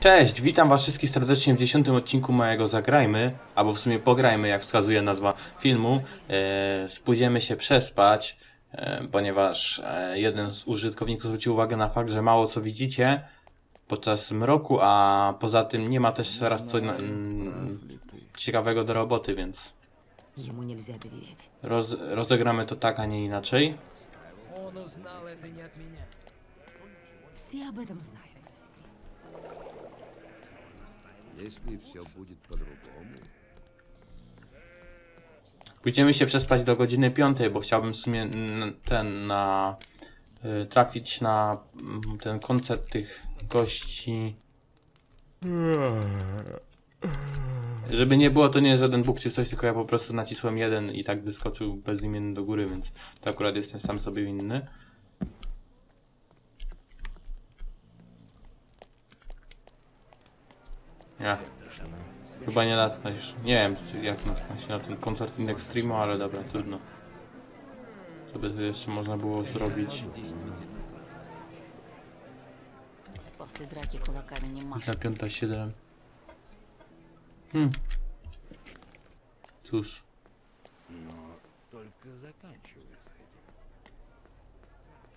Cześć, witam was wszystkich serdecznie w dziesiątym odcinku mojego Zagrajmy, albo w sumie Pograjmy, jak wskazuje nazwa filmu. E, spójdziemy się przespać, e, ponieważ e, jeden z użytkowników zwrócił uwagę na fakt, że mało co widzicie podczas mroku, a poza tym nie ma też teraz co na, mm, ciekawego do roboty, więc Ему нельзя доверять. roz, rozegramy to tak, a nie inaczej. Он узнал это не от меня. Все об этом знают. Если все будет по-другому, Pójdziemy się przespać do godziny piątej, bo chciałbym w sumie n- ten na y, trafić na mm, ten koncert tych gości. Żeby nie było, to nie jest żaden bóg czy coś, tylko ja po prostu nacisłem jeden i tak wyskoczył bezimienny do góry, więc to akurat jestem sam sobie winny. Ja. Chyba nie natknąć już. Nie wiem, czy jak natknąć się na ten koncert in Extremo, ale dobra, trudno. Co by tu jeszcze można było zrobić? После драки кулаками не Na машут. piąta siedem. Hmm. Cóż. только заканчивай с этим.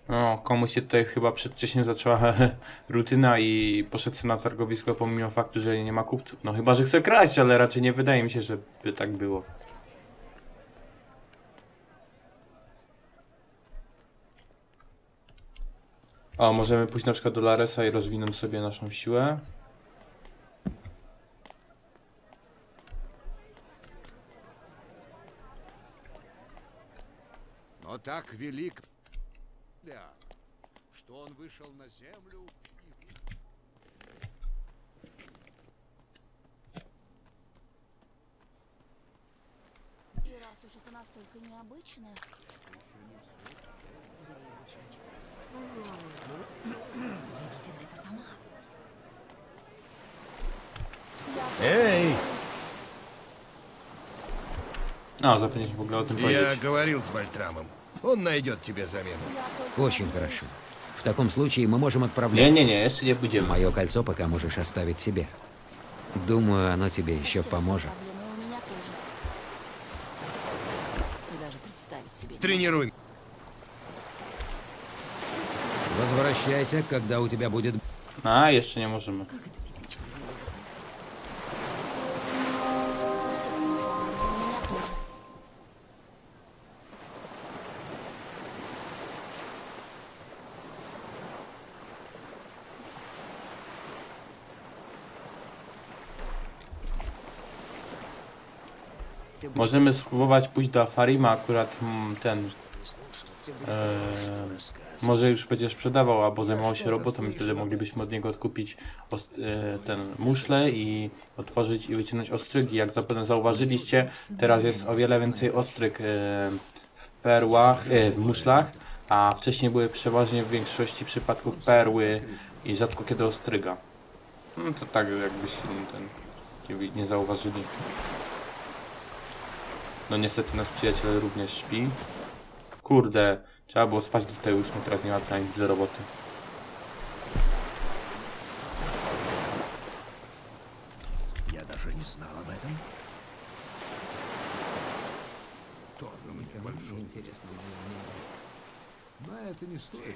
No, komuś się tutaj chyba przedwcześnie zaczęła rutyna i poszedł na targowisko pomimo faktu, że nie ma kupców. No chyba, że chce kraść, ale raczej nie wydaje mi się, żeby tak było. O, możemy pójść na przykład do Laresa i rozwinąć sobie naszą siłę. No tak, wielik. Да, что он вышел на землю и И раз уж это настолько необычно... Я видела это сама. Эй! W ogóle o tym Я говорил с Вольтрамом. Он найдет тебе замену. Очень хорошо. В таком случае мы можем отправлять... Не-не-не, я не будем. Мое кольцо пока можешь оставить себе. Думаю, оно тебе еще поможет. Тренируй. Возвращайся, когда у тебя будет... А, еще не можем. Как Możemy spróbować pójść do Afarima, akurat mm, ten. E, może już będzie sprzedawał albo zajmował się robotą i wtedy moglibyśmy od niego odkupić e, ten muszle i otworzyć i wyciągnąć ostrygi. Jak zapewne zauważyliście, teraz jest o wiele więcej ostryg e, w perłach, e, w muszlach, a wcześniej były przeważnie w większości przypadków perły i rzadko kiedy ostryga. No to tak nie- nie zauważyli. No niestety nasz przyjaciel również śpi. Kurde, trzeba było spać do tej ósmej, teraz nie ma na nic do roboty. Я даже не знал об этом. Тоже мне большой. Интересно. Но это не стоит.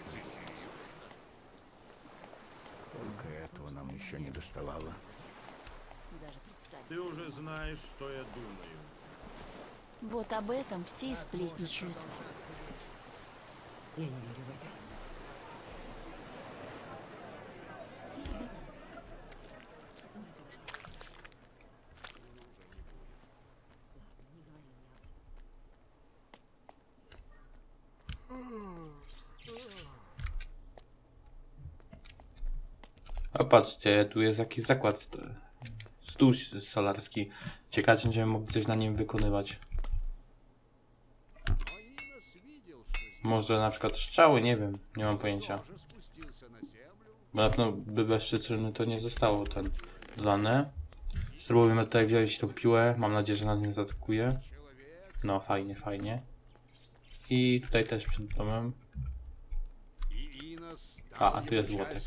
Только этого нам еще не доставало. Даже представить. Ты уже знаешь, что я думаю. Вот об этом все и сплетничают. Я не верю в это. A patrzcie, tu jest jakiś zakład. st- Stół s- solarski. Ciekawe, czy będziemy mogli coś na nim wykonywać. Może na przykład strzały, nie wiem, nie mam pojęcia. Bo na pewno by bez to nie zostało ten dodane. Spróbujemy tutaj wziąć tą piłę, mam nadzieję, że nas nie zaatakuje. No fajnie, fajnie. I tutaj też przed domem. A, a tu jest młotek.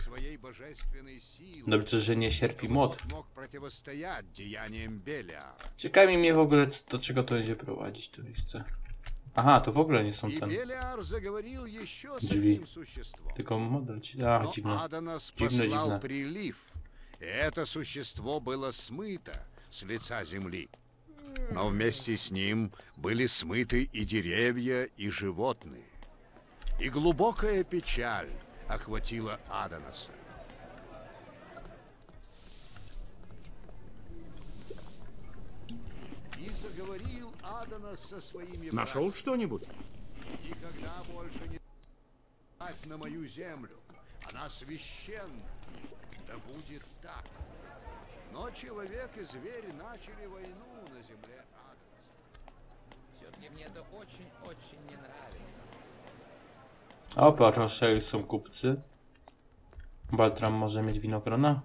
Dobrze, że nie sierpi młot. Ciekawi mnie w ogóle, do czego to będzie prowadzić to miejsce. Aha, to w ogóle nie są ten, Белиар заговорил еще с одним существом. tylko model. A, Но dziwne. Аданас Dziwne, dziwne. прилив, и это существо было смыто с лица земли. Но вместе с ним были смыты и деревья, и животные. И глубокая печаль охватила Аданаса. И заговорил Аданас со своими Нашел что-нибудь? Никогда больше не на мою землю. Она священна. Да будет так. Но человек и зверь начали войну на земле Адама. Все-таки мне это очень-очень не нравится. O, proszę, są kupcy. Baltram może mieć winogrona?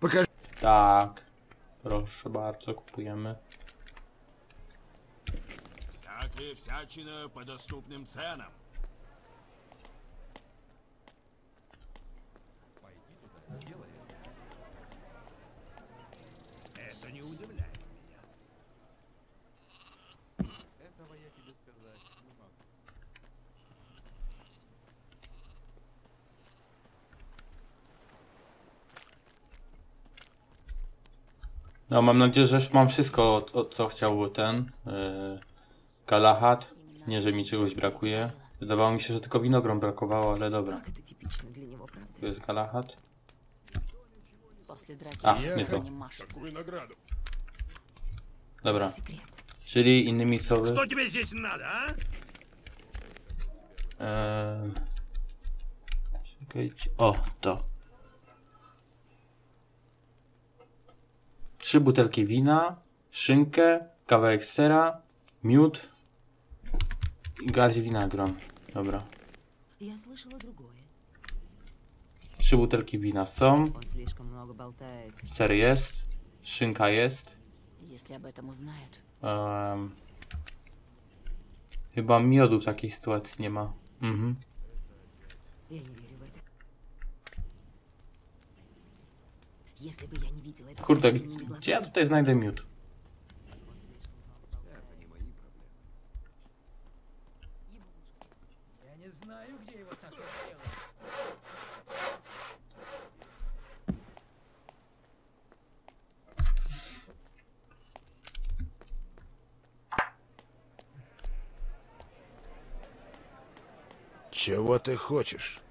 Покажи. Tak. Proszę bardzo, kupujemy. Всякая всячина по доступным ценам. No, mam nadzieję, że już mam wszystko, o, o co chciał ten yy, Galahad. Nie, że mi czegoś brakuje. Wydawało mi się, że tylko winogron brakowało, ale dobra. Как это типично для него, правда? Tu jest Galahad. После драки А, я не то. не Маша. Какую награду? Dobra. Секрет. Czyli innymi słowy... Что тебе здесь надо, а? Eee... Czekajcie. O, to. trzy butelki wina, szynkę, kawałek sera, miód i garść winagron. Dobra. Trzy butelki wina są. Ser jest. Szynka jest. Um, chyba miodu w takiej sytuacji nie ma. Mhm. Если бы я не видела это... Круто, я тут знайде мют? Чего ты хочешь?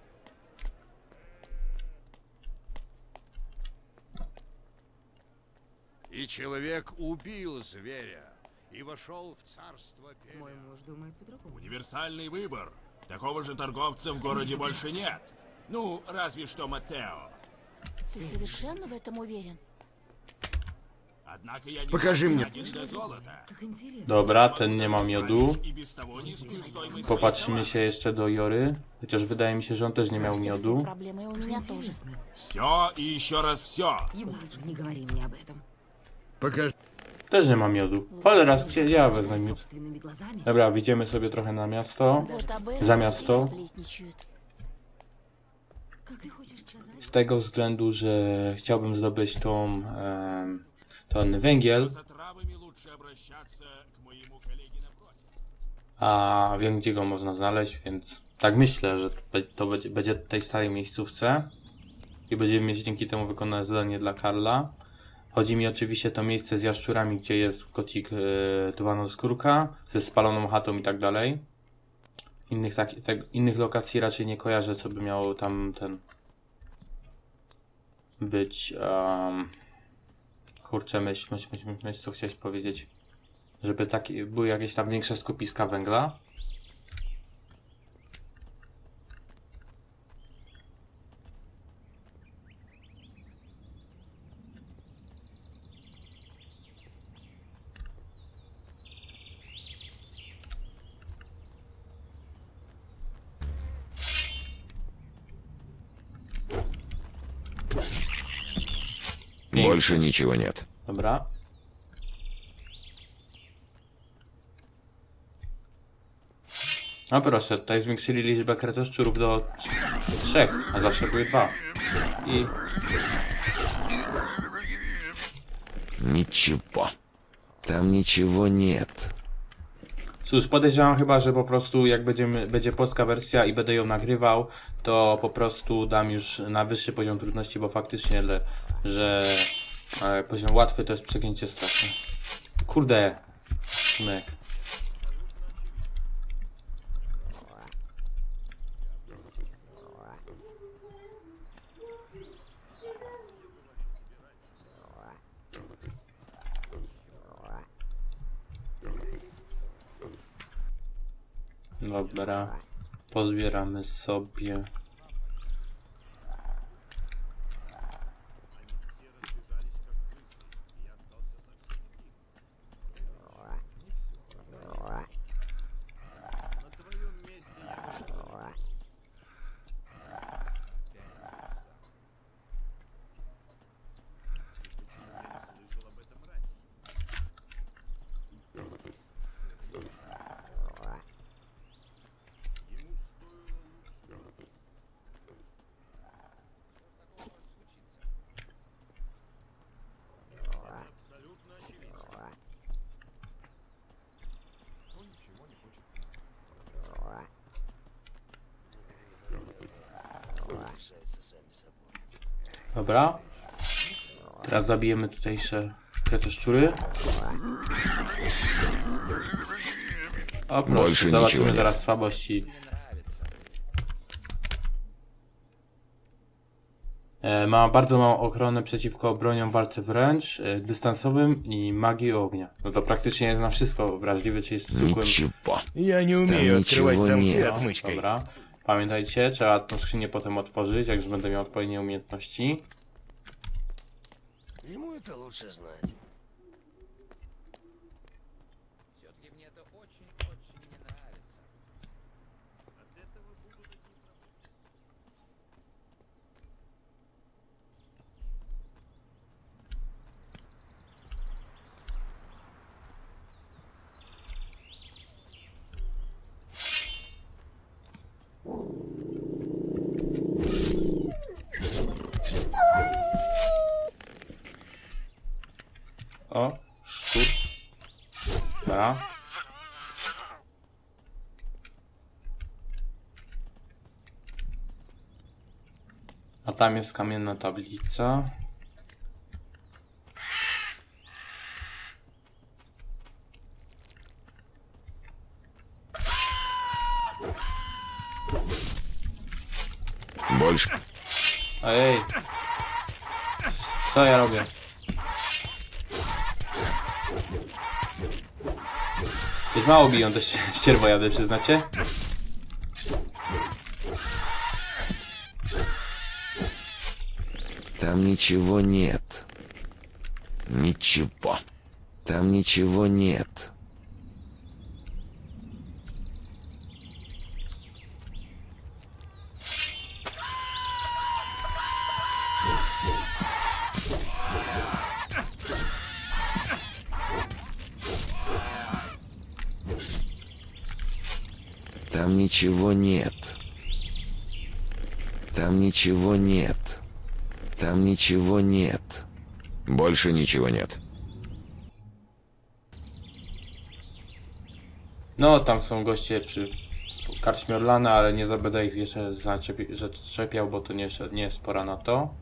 Человек убил зверя и вошел в царство Белиара. мой муж думает по-другому. Универсальный выбор. Такого же торговца в городе больше нет. Ну, разве что Матео. Ты совершенно в этом уверен? Однако я не Покажи мне. Dobra, ten nie ma miodu. Popatrzymy się jeszcze do Jory. Chociaż wydaje mi się, że on też nie miał miodu. Все и еще раз все. Не говори мне об этом. Pokaż... Też nie ma miodu. Cholera, gdzie ja wezmę miód? Dobra, wyjdziemy sobie trochę na miasto. Za miasto. Z tego względu, że chciałbym zdobyć tą... E, ten węgiel. A wiem, gdzie go można znaleźć, więc tak myślę, że to będzie, będzie tej starej miejscówce. I będziemy mieć dzięki temu wykonane zadanie dla Karla. Chodzi mi oczywiście to miejsce z jaszczurami, gdzie jest kocik yy, Dwanoskórka, ze spaloną chatą i tak dalej. Innych, tak, innych lokacji raczej nie kojarzę, co by miało tam ten być. Um, kurczę, myśl, myśl, myśl, myśl, co chciałeś powiedzieć. Żeby takie, były jakieś tam większe skupiska węgla. Pięknie. Больше ничего нет. Dobra. No proszę, tutaj zwiększyli liczbę kretoszczurów do trz- trzech, a zawsze były dwa. I Ничего. Там ничего нет. Cóż, podejrzewam chyba, że po prostu jak będziemy, będzie polska wersja i będę ją nagrywał, to po prostu dam już na wyższy poziom trudności, bo faktycznie, le, że e, poziom łatwy to jest przegięcie straszne. Kurde, Szymek. Dobra, pozbieramy sobie. Dobra. Teraz zabijemy tutejsze kretoszczury. O proszę, Больше zobaczymy ничего нет. zaraz słabości. E, ma bardzo małą ochronę przeciwko broniom w walce wręcz, e, dystansowym i magii ognia. No to praktycznie jest na wszystko wrażliwy, czyli jest zwykłym Ничего. Я не Там умею открывать ничего замки нет. отмычкой. Dobra. Pamiętajcie, trzeba tą skrzynię potem otworzyć, jak już będę miał odpowiednie umiejętności. Ему это лучше знать. A tam jest kamienna tablica. Больше. Ej! Co ja robię? Przecież mało biją te ści- ścierwojady, przyznacie? Там ничего нет. Ничего. Там ничего нет. Там ничего нет. Там ничего нет. Там ничего нет. Больше ничего нет. No, tam są goście przy karczmie Orlana, ale nie będę ich jeszcze zaczepi- zaczepiał, bo to nie, jeszcze- nie jest pora na to.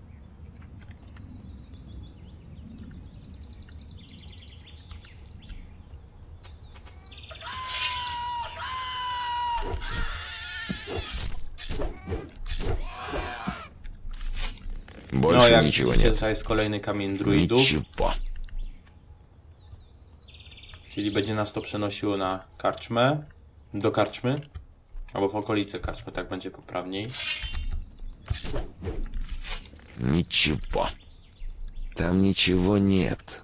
Больше No, jak ничего widzicie, нет. to jest kolejny kamień druidów, Ничего. czyli będzie nas to przenosiło na karczmę, do karczmy, albo w okolice karczmy, tak będzie poprawniej. Ничего. Там ничего нет.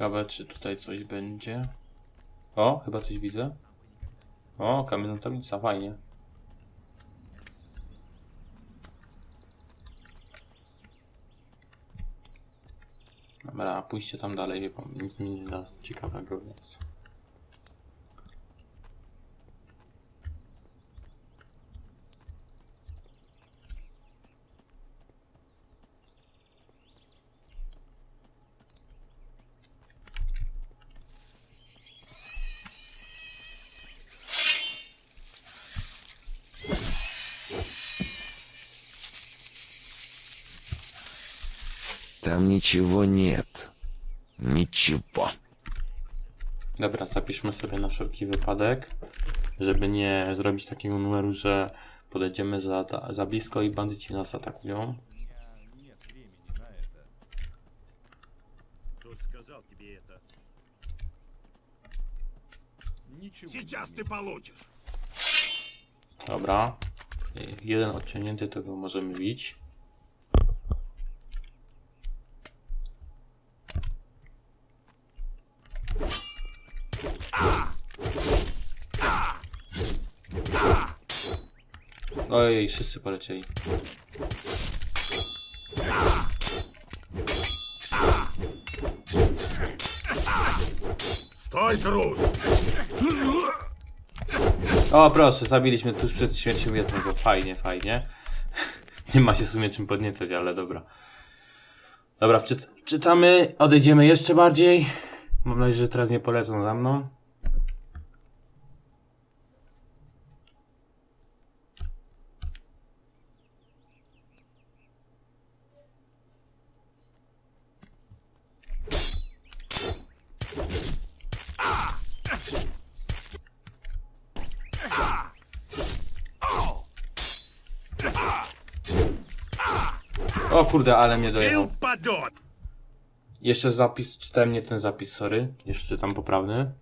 Ciekawe, czy tutaj coś będzie. O, chyba coś widzę. O, kamienna tablica, fajnie. Dobra, pójście tam dalej, nic mi nie da ciekawego, więc... Там nичего нет. Ничего. Dobra, zapiszmy sobie na wszelki wypadek, żeby nie zrobić takiego numeru, że podejdziemy za, za blisko i bandyci nas atakują. Сейчас ты получишь. Dobra. I Jeden odciągnięty, tego możemy bić. Ojej, wszyscy polecieli. Stoj, trus! O, proszę, zabiliśmy tuż przed śmiercią jednego. Fajnie, fajnie. Nie ma się w sumie czym podniecać, ale dobra. Dobra, czytamy, odejdziemy jeszcze bardziej. Mam nadzieję, że teraz nie polecą za mną. O kurde, ale mnie dojechał. Jeszcze zapis, czytałem nie ten zapis, sorry. Jeszcze tam poprawny.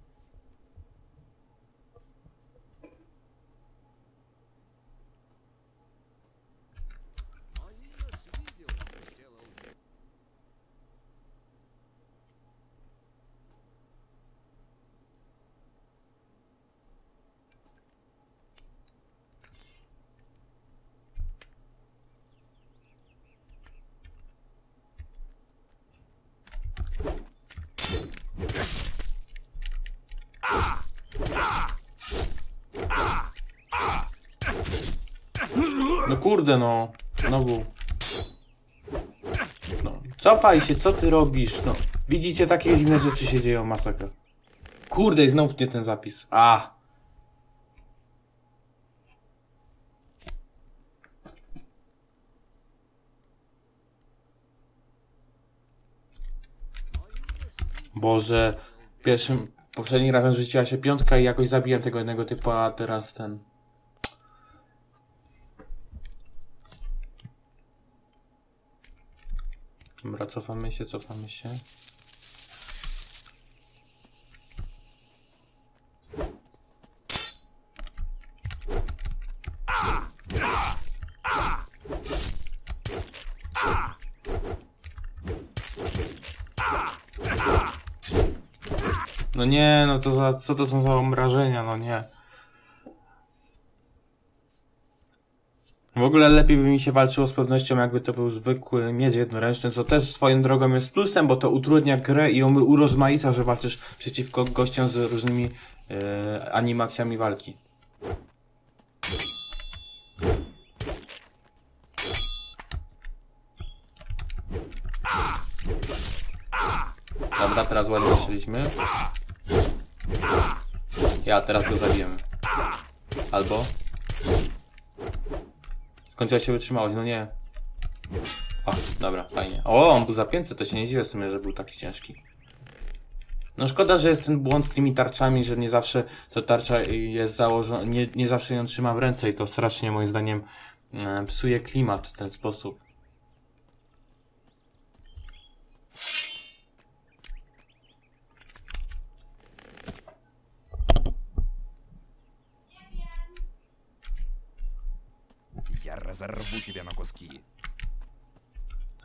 Kurde no, znowu. No, cofaj się, co ty robisz? No, widzicie, takie dziwne rzeczy się dzieją, masakra. Kurde, i znów nie ten zapis. A. Boże, pierwszym, poprzednim razem rzuciła się piątka i jakoś zabiłem tego jednego typa, a teraz ten. Dobra, cofamy się, cofamy się. No nie, no to za, co to są za omrażenia, no nie. W ogóle lepiej by mi się walczyło z pewnością, jakby to był zwykły miecz jednoręczny, co też swoją drogą jest plusem, bo to utrudnia grę i urozmaica, że walczysz przeciwko gościom z różnymi e, animacjami walki. Dobra, teraz ładnie strzeliśmy. Ja, teraz go zabijemy. Albo... Skończyła się wytrzymałość, no nie. O, dobra, fajnie. O, on był za 500, to się nie dziwię w sumie, że był taki ciężki. No szkoda, że jest ten błąd z tymi tarczami, że nie zawsze to tarcza jest założona, nie, nie zawsze ją trzyma w ręce i to strasznie moim zdaniem e, psuje klimat w ten sposób. zarwu ciebie na koski.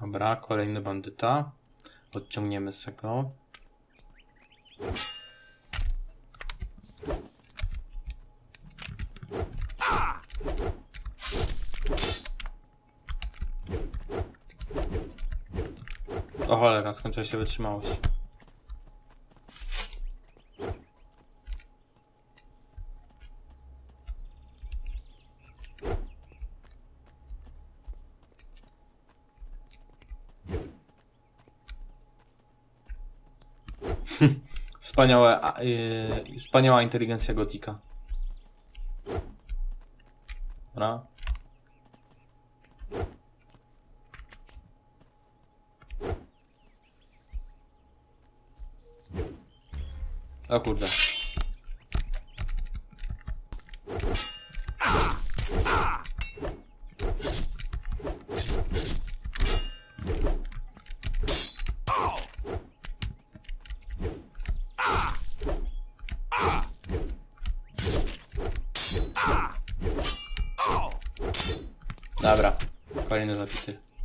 Dobra, kolejny bandyta. Odciągniemy sekno. O cholera, skończyła się wytrzymałość. Wspaniałe, yy, wspaniała inteligencja gotika.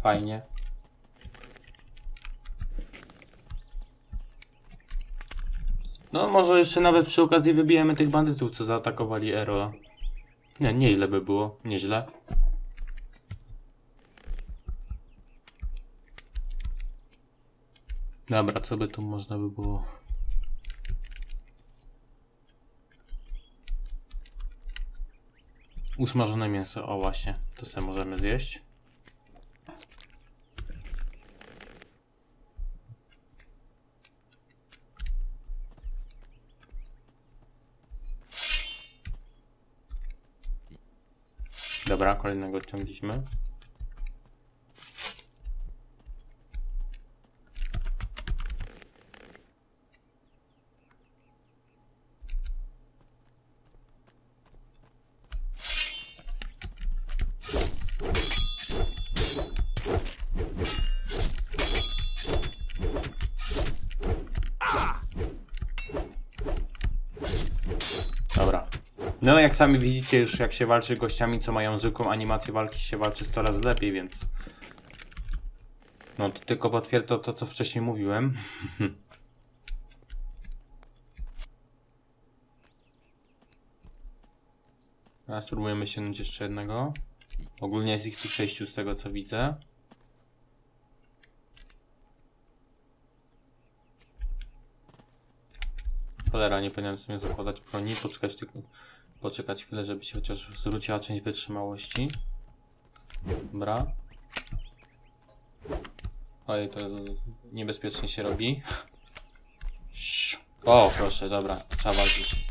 Fajnie. No może jeszcze nawet przy okazji wybijemy tych bandytów, co zaatakowali Eroa. Nie, nieźle by było, nieźle. Dobra, co by tu można by było? Usmażone mięso, o właśnie, to sobie możemy zjeść. Dobra, kolejnego odciągliśmy. No jak sami widzicie już jak się walczy gościami, co mają zwykłą animację walki, się walczy 100 razy lepiej, więc... No to tylko potwierdza to, co wcześniej mówiłem. Teraz spróbujemy ściągnąć jeszcze jednego. Ogólnie jest ich tu sześciu z tego co widzę. Cholera, nie powinienem sobie zakładać broni, poczekać tylko, poczekać chwilę, żeby się chociaż zwróciła część wytrzymałości. Dobra. Oj, to jest, niebezpiecznie się robi. O, proszę, dobra, trzeba walczyć.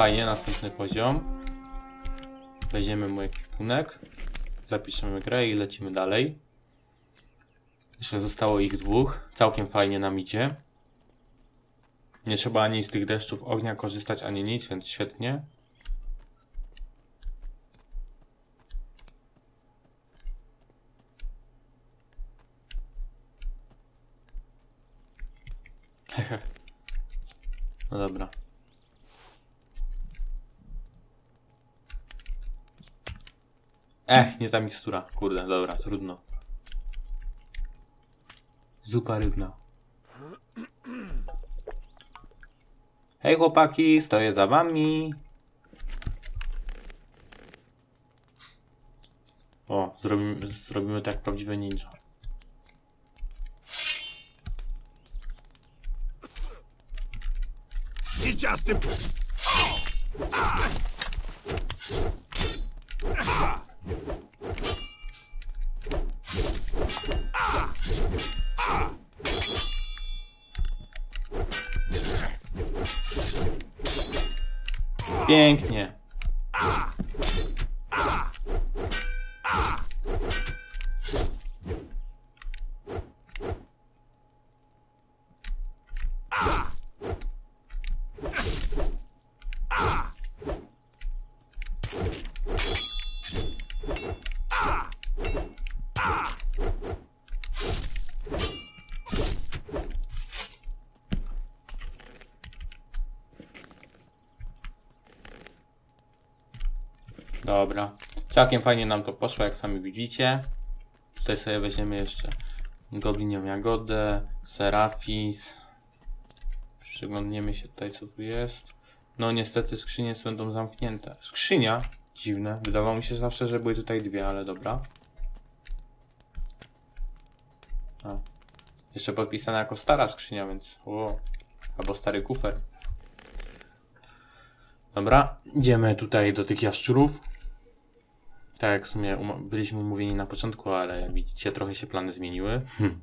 Fajnie, następny poziom. Weźmiemy mój ekwipunek. Zapiszemy grę i lecimy dalej. Jeszcze zostało ich dwóch. Całkiem fajnie nam idzie. Nie trzeba ani z tych deszczów ognia korzystać, ani nic, więc świetnie. no dobra. Ech, nie ta mikstura. Kurde, dobra, trudno. Zupa rybna. Hej chłopaki, stoję za wami. O, zrobimy, zrobimy tak jak prawdziwe ninja. Сейчас ты... Pięknie. Dobra. Całkiem fajnie nam to poszło, jak sami widzicie. Tutaj sobie weźmiemy jeszcze Goblinią Jagodę, Serafis. Przyglądniemy się tutaj, co tu jest. No niestety skrzynie będą zamknięte. Skrzynia? Dziwne. Wydawało mi się zawsze, że były tutaj dwie, ale dobra. A. Jeszcze podpisana jako stara skrzynia, więc... O. Albo stary kufer. Dobra, idziemy tutaj do tych jaszczurów. Tak jak w sumie um- byliśmy umówieni na początku, ale jak widzicie trochę się plany zmieniły. Hm.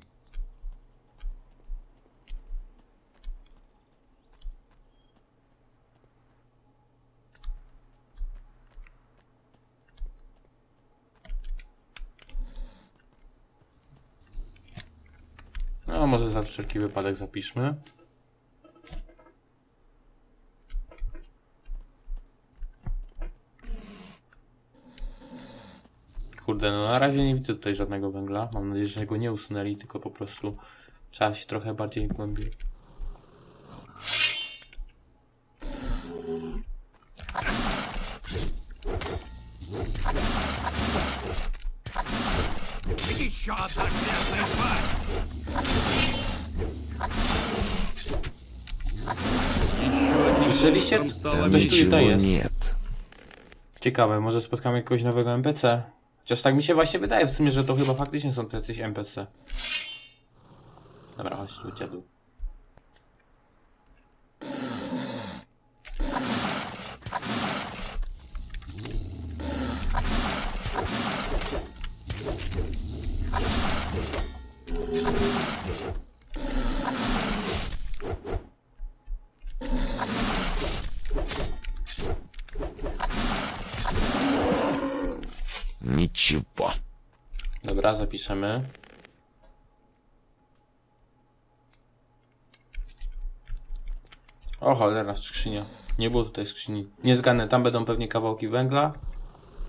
No, może za wszelki wypadek zapiszmy. Kurde, no na razie nie widzę tutaj żadnego węgla. Mam nadzieję, że go nie usunęli, tylko po prostu trzeba się trochę bardziej głębiej. Еще одна грязная тварь! Słyszeliście? Там Ktoś tu ничего tutaj jest. нет. Ciekawe, może spotkamy jakiegoś nowego NPC? Chociaż tak mi się właśnie wydaje w sumie, że to chyba faktycznie są jacyś NPC. Dobra, chodź tu, dziadu. Dobra, zapiszemy. O cholera, skrzynia. Nie było tutaj skrzyni. Nie zgadnę. tam będą pewnie kawałki węgla,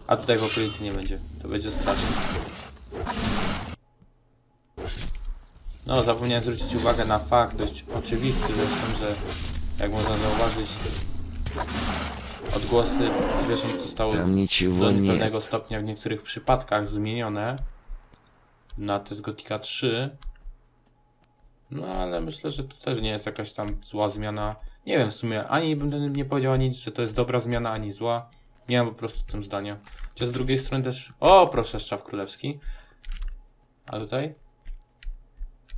a tutaj w okolicy nie będzie. To będzie straszne. No, zapomniałem zwrócić uwagę na fakt dość oczywisty zresztą, że jak można zauważyć odgłosy zwierząt zostały do pewnego stopnia w niektórych przypadkach zmienione na test Gotika 3. No ale myślę, że to też nie jest jakaś tam zła zmiana. Nie wiem w sumie, ani bym nie powiedział nic, że to jest dobra zmiana, ani zła. Nie mam po prostu tym zdania. Czy z drugiej strony też... O, proszę, szczaw królewski. A tutaj?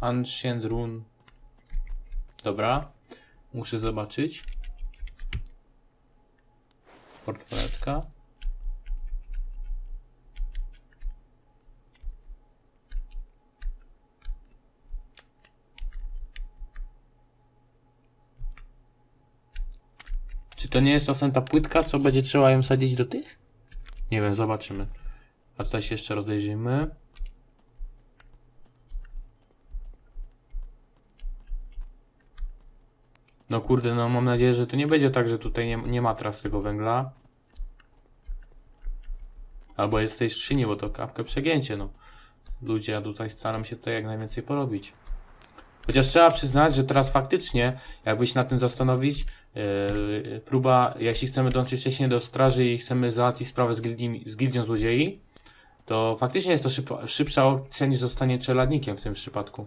Ancient Rune. Dobra. Muszę zobaczyć. Portfeletka. Czy to nie jest czasem ta płytka, co będzie trzeba ją sadzić do tych? Nie wiem, zobaczymy. A tutaj się jeszcze rozejrzymy. No kurde, no mam nadzieję, że to nie będzie tak, że tutaj nie, nie ma teraz tego węgla. Albo jest w tej skrzyni, bo to kapkę przegięcie, no. Ludzie, ja tutaj staram się tutaj jak najwięcej porobić. Chociaż trzeba przyznać, że teraz faktycznie, jakby się nad tym zastanowić, yy, próba, jeśli chcemy dołączyć wcześniej do straży i chcemy załatwić sprawę z, gildii, z gildią złodziei, to faktycznie jest to szybsza opcja niż zostanie czeladnikiem w tym przypadku.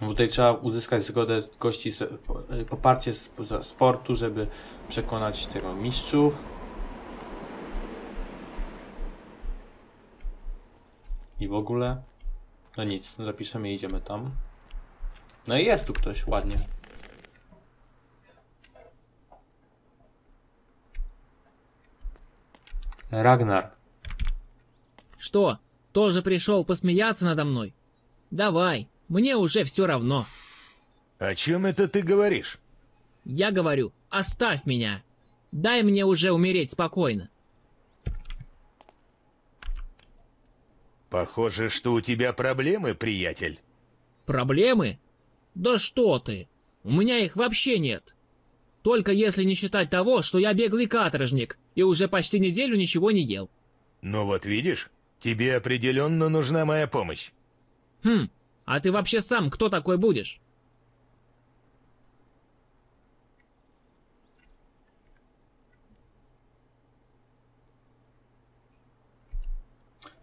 Bo tutaj trzeba uzyskać zgodę gości, z, po- y, poparcie z, z sportu, żeby przekonać tego mistrzów. I w ogóle. No nic, no zapiszemy i idziemy tam. No i jest tu ktoś, ładnie. Рагнар. Что, тоже пришел посмеяться надо мной? Давай, мне уже все равно. О чем это ты говоришь? Я говорю, оставь меня. Дай мне уже умереть спокойно. Похоже, что у тебя проблемы, приятель. Проблемы? Да что ты? У меня их вообще нет. Только если не считать того, что я беглый каторжник и уже почти неделю ничего не ел. Но вот видишь, тебе определенно нужна моя помощь. Хм, а ты вообще сам кто такой будешь?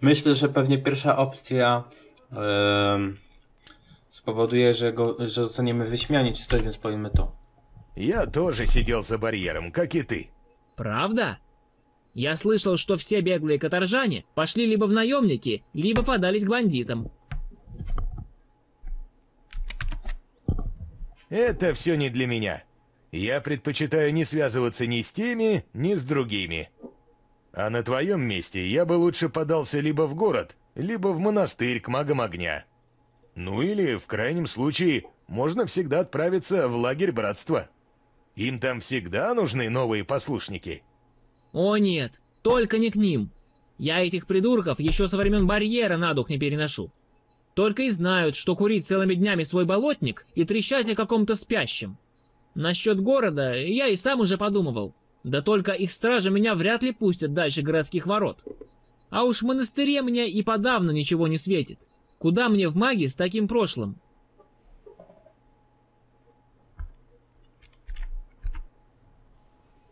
Myślę, że pewnie pierwsza opcja em, spowoduje, że, go, że zostaniemy wyśmiani czy coś, więc powiemy to. Я тоже сидел за барьером, как и ты. Правда? Я слышал, что все беглые каторжане пошли либо в наемники, либо подались к бандитам. Это все не для меня. Я предпочитаю не связываться ни с теми, ни с другими. А на твоем месте я бы лучше подался либо в город, либо в монастырь к магам огня. Ну или, в крайнем случае, можно всегда отправиться в лагерь братства. Им там всегда нужны новые послушники. О нет, только не к ним. Я этих придурков еще со времен барьера на дух не переношу. Только и знают, что курить целыми днями свой болотник и трещать о каком-то спящем. Насчет города я и сам уже подумывал. Да только их стражи меня вряд ли пустят дальше городских ворот. А уж в монастыре мне и подавно ничего не светит. Куда мне в маге с таким прошлым?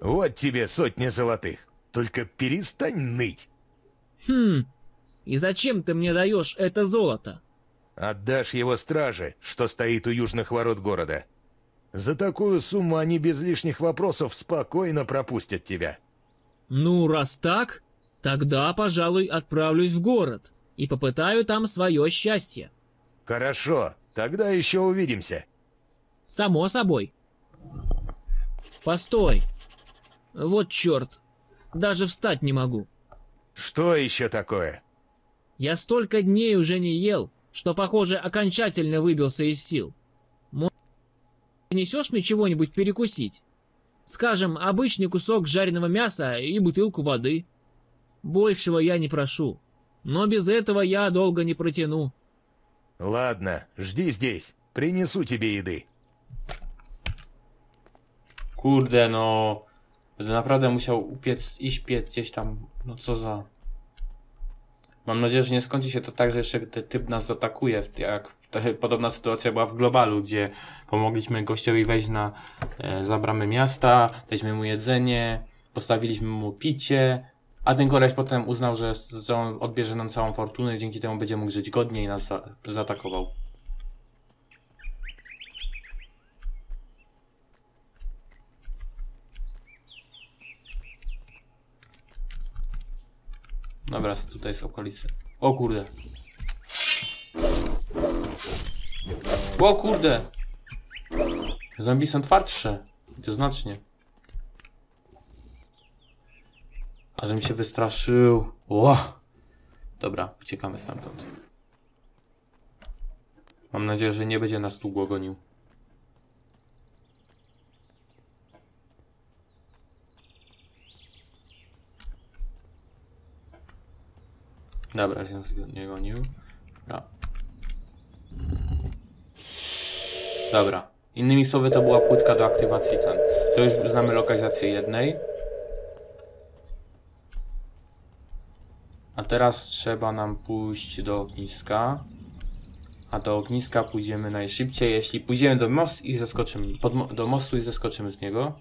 Вот тебе сотня золотых. Только перестань ныть. Хм, и зачем ты мне даешь это золото? Отдашь его страже, что стоит у южных ворот города. За такую сумму они без лишних вопросов спокойно пропустят тебя. Ну, раз так, тогда, пожалуй, отправлюсь в город и попытаю там свое счастье. Хорошо, тогда еще увидимся. Само собой. Постой. Вот черт. Даже встать не могу. Что еще такое? Я столько дней уже не ел, что, похоже, окончательно выбился из сил. Может, несешь мне чего-нибудь перекусить? Скажем, обычный кусок жареного мяса и бутылку воды. Большего я не прошу. Но без этого я долго не протяну. Ладно, жди здесь. Принесу тебе еды. Kurde, no. Będę naprawdę musiał upiec, iść piec gdzieś tam. No co za. Mam nadzieję, że nie skończy się to tak, że jeszcze ten typ nas zaatakuje. w- Jak podobna sytuacja była w globalu, gdzie pomogliśmy gościowi wejść na e, za bramę miasta, daliśmy mu jedzenie, postawiliśmy mu picie, a ten koleś potem uznał, że, że on odbierze nam całą fortunę, dzięki temu będzie mógł żyć godnie i nas za, zaatakował. Dobra, tutaj są okolice. O kurde. O kurde. Zombie są twardsze. I To znacznie. A że mi się wystraszył. Ło. Dobra, uciekamy stamtąd. Mam nadzieję, że nie będzie nas długo gonił. Dobra, się nie gonił. Dobra. Dobra. Innymi słowy to była płytka do aktywacji ten. To już znamy lokalizację jednej. A teraz trzeba nam pójść do ogniska. A do ogniska pójdziemy najszybciej, jeśli pójdziemy do mostu i zeskoczymy. Do mostu i zeskoczymy z niego.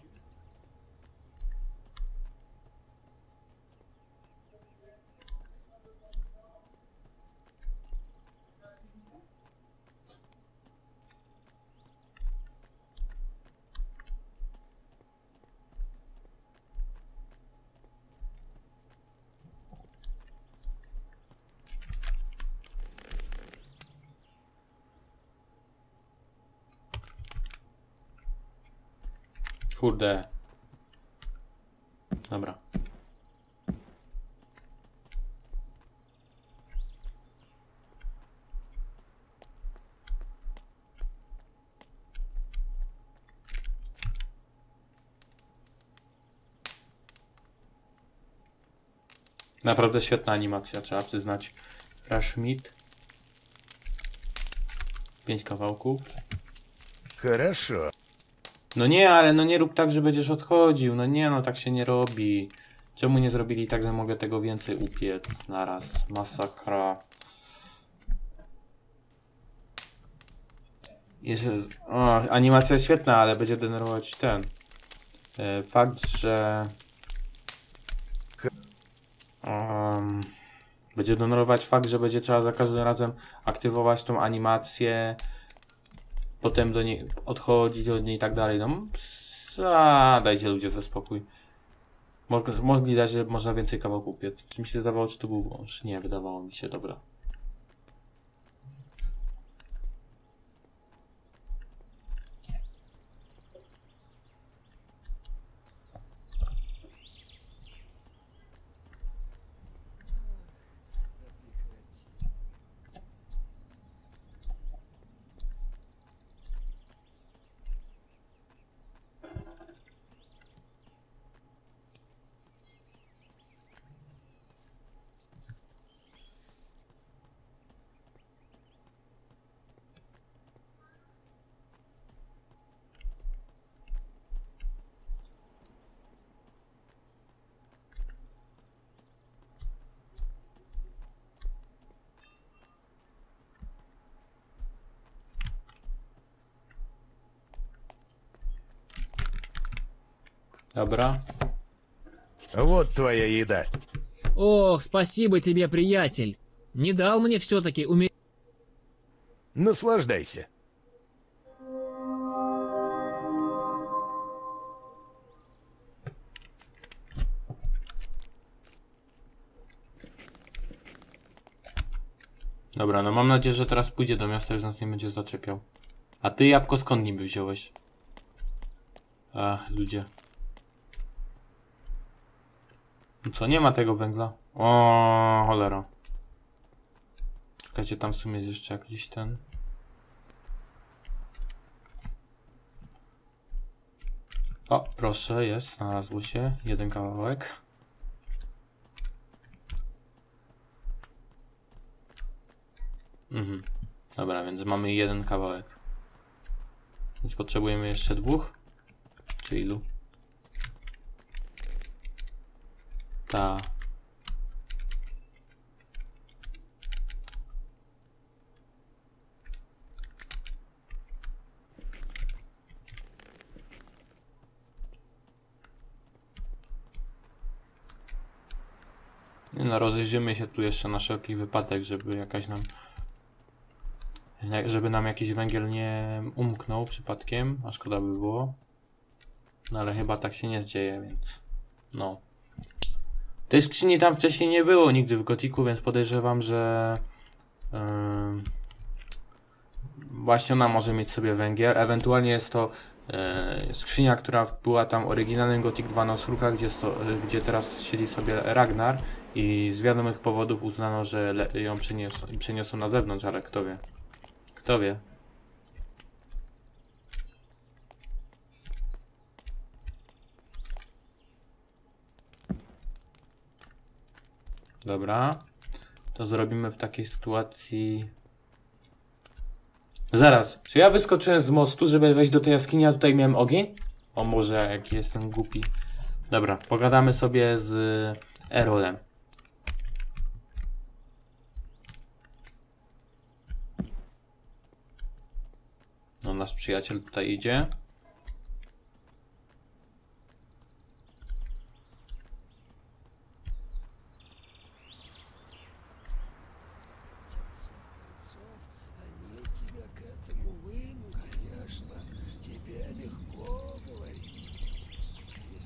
Kurde. Dobra. Naprawdę świetna animacja, trzeba przyznać. Fresh meat. Pięć kawałków. Хорошо. No nie, ale no nie rób tak, że będziesz odchodził. No nie, no tak się nie robi. Czemu nie zrobili tak, że mogę tego więcej upiec naraz? Masakra. Jeszcze, o, animacja świetna, ale będzie denerwować ten. E, fakt, że... Um, Będzie denerwować fakt, że będzie trzeba za każdym razem aktywować tą animację, potem do niej odchodzić od niej i tak dalej. No, ps, a, dajcie ludzie ze spokój. Mog- Mogli dać, że można więcej kawałków piec. Czy mi się zdawało, czy to był wąż? Nie, wydawało mi się, dobra. Dobra. Вот твоя еда. Ох, спасибо тебе, приятель. Не дал мне все-таки умереть. Наслаждайся. Dobra, no mam nadzieję, że teraz pójdzie do miasta i już nas nie będzie zaczepiał. A ty jabłko skąd niby wziąłeś? Ach, ludzie. Co, nie ma tego węgla? O, cholera. Czekajcie, tam w sumie jest jeszcze jakiś ten... O, proszę, jest, znalazło się. Jeden kawałek. Mhm. Dobra, więc mamy jeden kawałek. Więc potrzebujemy jeszcze dwóch? Czy ilu? Ta. Nie no, rozejrzymy się tu jeszcze na wszelki wypadek, żeby jakaś nam żeby nam jakiś węgiel nie umknął przypadkiem, a szkoda by było. No ale chyba tak się nie dzieje, więc no. Tej skrzyni tam wcześniej nie było nigdy w Gotiku, więc podejrzewam, że ym, właśnie ona może mieć sobie węgiel. Ewentualnie jest to yy, skrzynia, która była tam oryginalnym Gothic 2 na Surkach, gdzie, sto, gdzie teraz siedzi sobie Ragnar i z wiadomych powodów uznano, że ją przeniosą, przeniosą na zewnątrz, ale kto wie. Kto wie? Dobra. To zrobimy w takiej sytuacji. Zaraz, czy ja wyskoczyłem z mostu, żeby wejść do tej jaskini, a tutaj miałem ogień? O może, jaki jestem głupi. Dobra, pogadamy sobie z Erolem. No, nasz przyjaciel tutaj idzie.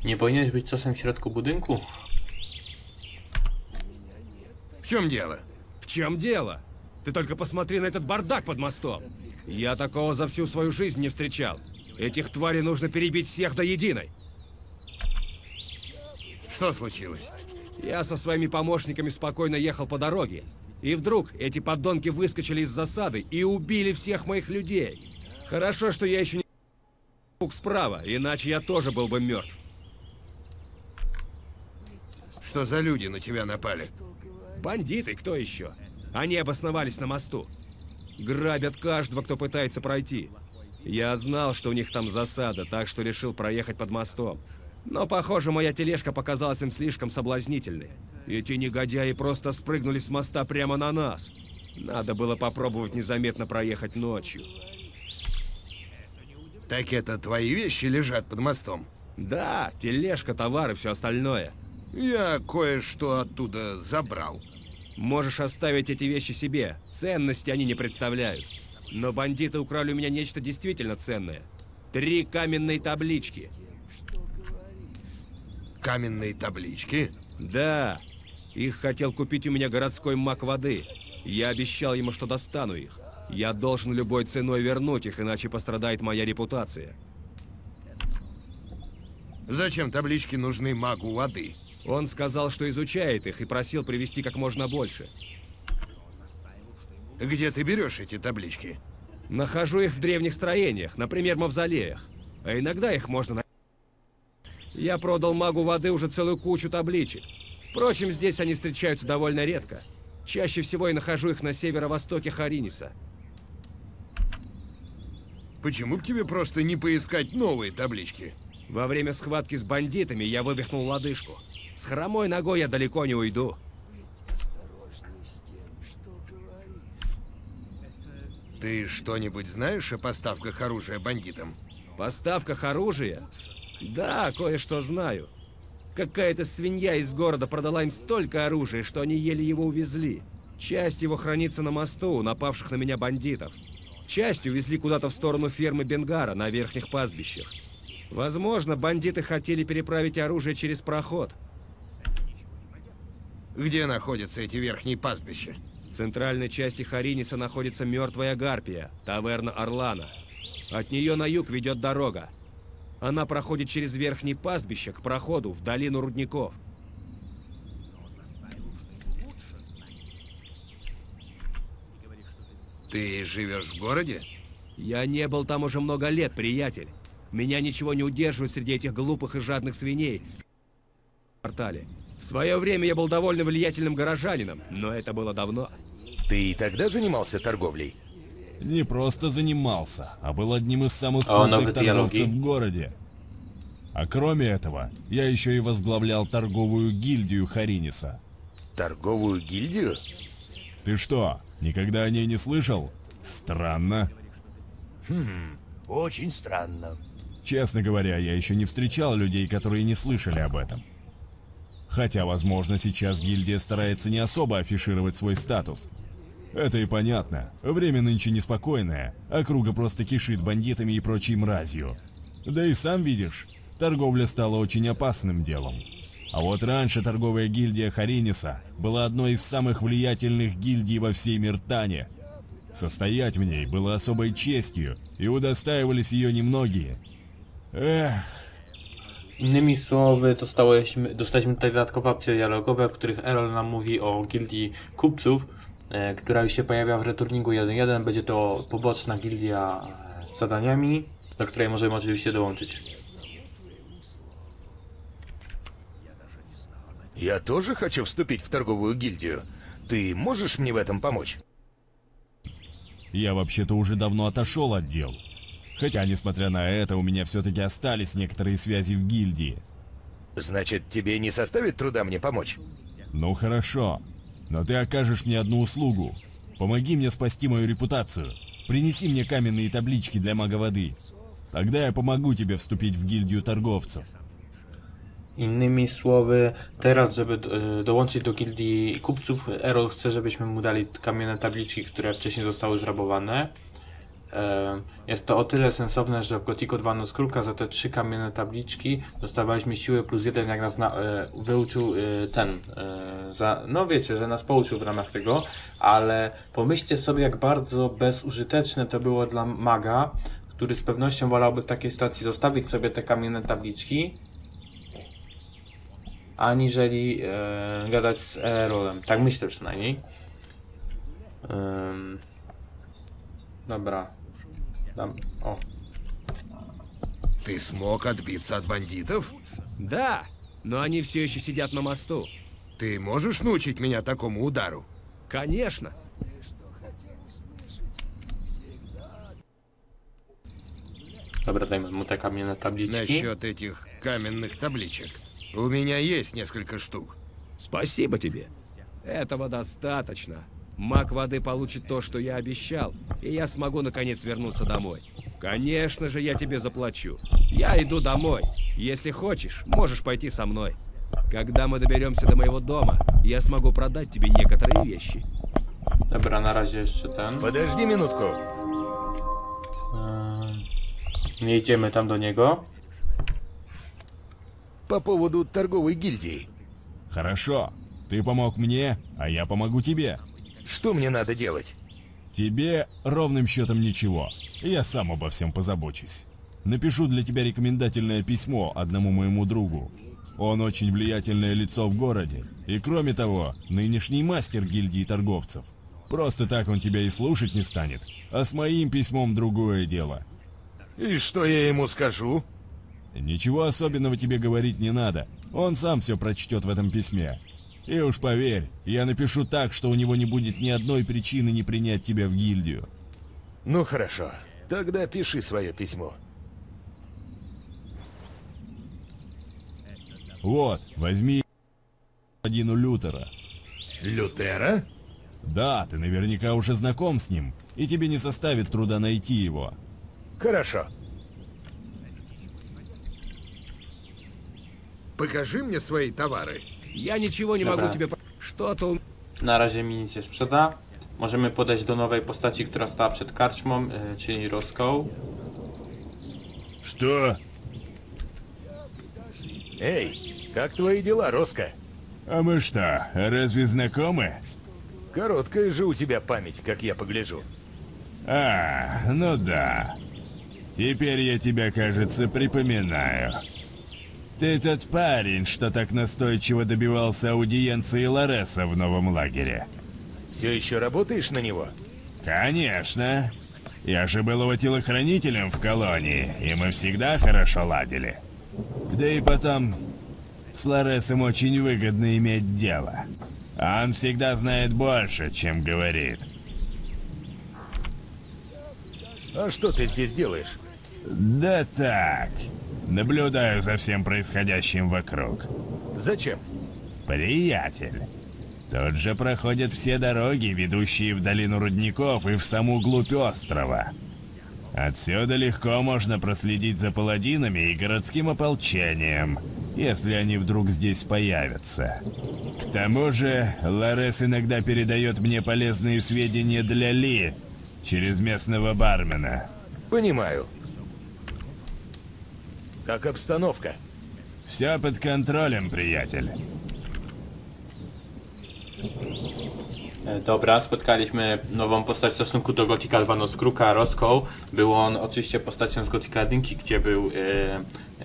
Nie powinieneś być czasem w środku budynku? В чем дело? В чем дело? Ты только посмотри на этот бардак под мостом. Я такого за всю свою жизнь не встречал. Этих тварей нужно перебить всех до единой. Что случилось? Я со своими помощниками спокойно ехал по дороге. И вдруг эти подонки выскочили из засады и убили всех моих людей. Хорошо, что я еще не пук справа, иначе я тоже был бы мертв. Что за люди на тебя напали? Бандиты, кто еще? Они обосновались на мосту. Грабят каждого, кто пытается пройти. Я знал, что у них там засада, так что решил проехать под мостом. Но, похоже, моя тележка показалась им слишком соблазнительной. Эти негодяи просто спрыгнули с моста прямо на нас. Надо было попробовать незаметно проехать ночью. Так это твои вещи лежат под мостом? Да, тележка, товар и все остальное. Я кое-что оттуда забрал. Можешь оставить эти вещи себе. Ценности они не представляют. Но бандиты украли у меня нечто действительно ценное. Три каменные таблички. Каменные таблички? Да. Их хотел купить у меня городской маг воды. Я обещал ему, что достану их. Я должен любой ценой вернуть их, иначе пострадает моя репутация. Зачем таблички нужны магу воды? Он сказал, что изучает их и просил привезти как можно больше. Где ты берешь эти таблички? Нахожу их в древних строениях, например, мавзолеях. А иногда их можно найти. Я продал магу воды уже целую кучу табличек. Впрочем, здесь они встречаются довольно редко. Чаще всего я нахожу их на северо-востоке Хариниса. Почему бы тебе просто не поискать новые таблички? Во время схватки с бандитами я вывихнул лодыжку. С хромой ногой я далеко не уйду. Ты что-нибудь знаешь о поставках оружия бандитам? Поставках оружия? Да, кое-что знаю. Какая-то свинья из города продала им столько оружия, что они еле его увезли. Часть его хранится на мосту у напавших на меня бандитов. Часть увезли куда-то в сторону фермы Бенгара на верхних пастбищах. Возможно, бандиты хотели переправить оружие через проход. Где находятся эти верхние пастбища? В центральной части Хариниса находится мертвая гарпия, таверна Орлана. От нее на юг ведет дорога. Она проходит через верхние пастбища к проходу в долину рудников. Ты живешь в городе? Я не был там уже много лет, приятель. Меня ничего не удерживает среди этих глупых и жадных свиней. В портале. В свое время я был довольно влиятельным горожанином, но это было давно. Ты и тогда занимался торговлей? Не просто занимался, а был одним из самых А, крупных торговцев в городе. А кроме этого, я еще и возглавлял торговую гильдию Хариниса. Торговую гильдию? Ты что, никогда о ней не слышал? Странно. Хм, очень странно. Честно говоря, я еще не встречал людей, которые не слышали об этом. Хотя, возможно, сейчас гильдия старается не особо афишировать свой статус. Это и понятно. Время нынче неспокойное, округа просто кишит бандитами и прочей мразью. Да и сам видишь, торговля стала очень опасным делом. А вот раньше торговая гильдия Хариниса была одной из самых влиятельных гильдий во всей Миртане. Состоять в ней было особой честью, и udostаивались ее немнogие. Эх, Innymi słowy, dostałeś, dostaliśmy tutaj dodatkowe opcje dialogowe, w których Errol nam mówi o gildii kupców, e, która już się pojawia w returningu 1.1. Będzie to poboczna gildia e, z zadaniami, do której możemy oczywiście dołączyć. Я тоже хочу вступить в торговую гильдию. Ты можешь мне в этом помочь? я вообще-то уже давно отошел от дел. Хотя, несмотря на это, у меня все-таки остались некоторые связи в гильдии. Значит, тебе не составит труда мне помочь? Ну хорошо, но ты окажешь мне одну услугу. Помоги мне спасти мою репутацию. Принеси мне каменные таблички для мага воды. Тогда я помогу тебе вступить в гильдию торговцев. Innymi słowy, teraz, żeby e, dołączyć do gildii kupców, Errol chce, żebyśmy mu dali kamienne tabliczki, które wcześniej zostały zrabowane. E, Jest to o tyle sensowne, że w Gothic 2 no skrótka za te trzy kamienne tabliczki dostawaliśmy siłę plus jeden, jak nas na, e, wyuczył e, ten. e, Za, no wiecie, że nas pouczył w ramach tego, ale pomyślcie sobie, jak bardzo bezużyteczne to było dla maga, który z pewnością wolałby w takiej sytuacji zostawić sobie te kamienne tabliczki, aniżeli e, gadać z Erolem. Tak myślę przynajmniej. Ym, dobra. Dam, o. Ты смог отбиться от бандитов? Да, но они все еще сидят на мосту. Ты можешь научить меня такому удару? Конечно. Dobra, dajmy mu te kamienne tabliczki. Насчет этих каменных табличек. У меня есть несколько штук. Спасибо тебе. Этого достаточно. Маг воды получит то, что я обещал, и я смогу наконец вернуться домой. Конечно же, я тебе заплачу. Я иду домой. Если хочешь, можешь пойти со мной. Когда мы доберемся до моего дома, я смогу продать тебе некоторые вещи. Dobra, na razie jeszcze ten. Подожди минутку. Eee, Nie idziemy tam do niego. По поводу торговой гильдии. Хорошо. Ты помог мне, а я помогу тебе. Что мне надо делать? Тебе ровным счетом ничего. Я сам обо всем позабочусь. Напишу для тебя рекомендательное письмо одному моему другу. Он очень влиятельное лицо в городе. И кроме того, нынешний мастер гильдии торговцев. Просто так он тебя и слушать не станет. А с моим письмом другое дело. И что я ему скажу? Ничего особенного тебе говорить не надо. Он сам все прочтет в этом письме. И уж поверь, я напишу так, что у него не будет ни одной причины не принять тебя в гильдию. Ну хорошо. Тогда пиши свое письмо. Вот, возьми господину Лютера. Лютера? Да, ты наверняка уже знаком с ним, и тебе не составит труда найти его. Хорошо. Покажи мне свои товары. Я ничего не Dobra. могу тебе... про- Что-то у Na razie mi nic nie sprzeda. Możemy podejść do nowej postaci, która stała przed karczmą, e, czyli Roską. Что? Эй, как твои дела, Роско? А мы что, разве знакомы? Короткая же у тебя память, как я погляжу. А, ну да. Теперь я тебя, кажется, припоминаю. Ты тот парень, что так настойчиво добивался аудиенции Лареса в новом лагере. Все еще работаешь на него? Конечно. Я же был его телохранителем в колонии, и мы всегда хорошо ладили. Да и потом, с Ларесом очень выгодно иметь дело. Он всегда знает больше, чем говорит. А что ты здесь делаешь? Да так. Наблюдаю за всем происходящим вокруг. Зачем? Приятель. Тут же проходят все дороги, ведущие в долину рудников и в саму глубь острова. Отсюда легко можно проследить за паладинами и городским ополчением, если они вдруг здесь появятся. К тому же, Ларес иногда передает мне полезные сведения для Ли через местного бармена. Понимаю. Как обстановка? Все под контролем, приятель. E, Dobra, spotkaliśmy nową postać w stosunku do Gotika zwaną Skruka Roską. Był on oczywiście postacią z Gotika 1, gdzie był e,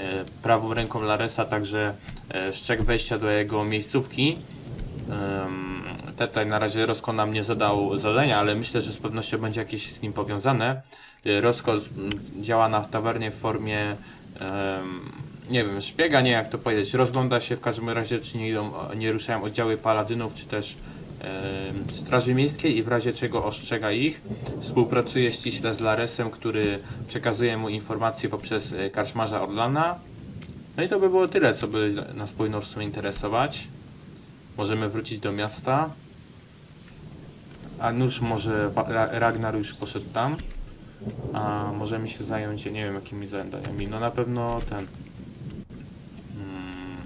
e, prawą ręką Laresa, także e, szczek wejścia do jego miejscówki. Em, Tutaj na razie Rosko nam nie zadał zadania, ale myślę, że z pewnością będzie jakieś z nim powiązane. E, Rosko z- m, działa na tawernie w formie em, nie wiem, szpiega, nie jak to powiedzieć. Rozgląda się w każdym razie, czy nie, idą, nie ruszają oddziały paladynów, czy też Straży Miejskiej i w razie czego ostrzega ich. Współpracuje ściśle z Laresem, który przekazuje mu informacje poprzez e, karczmarza Orlana. No i to by było tyle, co by nas powinno w sumie interesować. Możemy wrócić do miasta. A nuż może Ragnar już poszedł tam. A możemy się zająć, ja nie wiem jakimi zadaniami. No na pewno ten. Mm.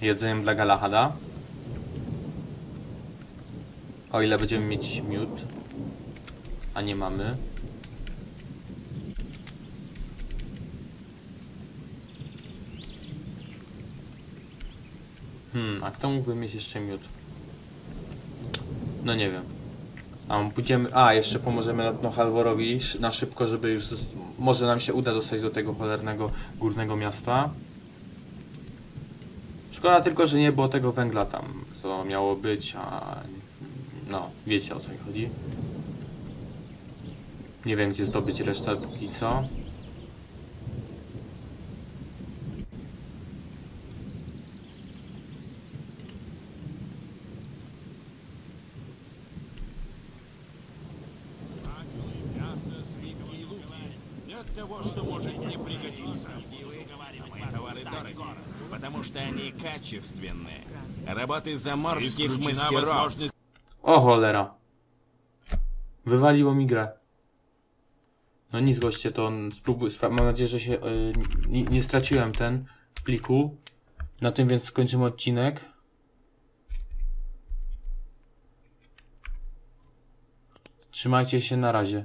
jedzeniem dla Galahada. O ile będziemy mieć miód, a nie mamy. Hmm, a kto mógłby mieć jeszcze miód? No nie wiem. A pójdziemy. A, jeszcze pomożemy no, Halvorowi sz- na szybko, żeby już. Może nam się uda dostać do tego cholernego górnego miasta. Szkoda tylko, że nie było tego węgla tam, co miało być, a no, wiecie o co mi chodzi. Nie wiem, gdzie zdobyć resztę póki co. opłaty za morskich. O cholera. Wywaliło mi grę. No nic goście, to spróbuj, mam nadzieję, że się yy, nie, nie, straciłem ten pliku. Na tym więc skończymy odcinek. Trzymajcie się, na razie.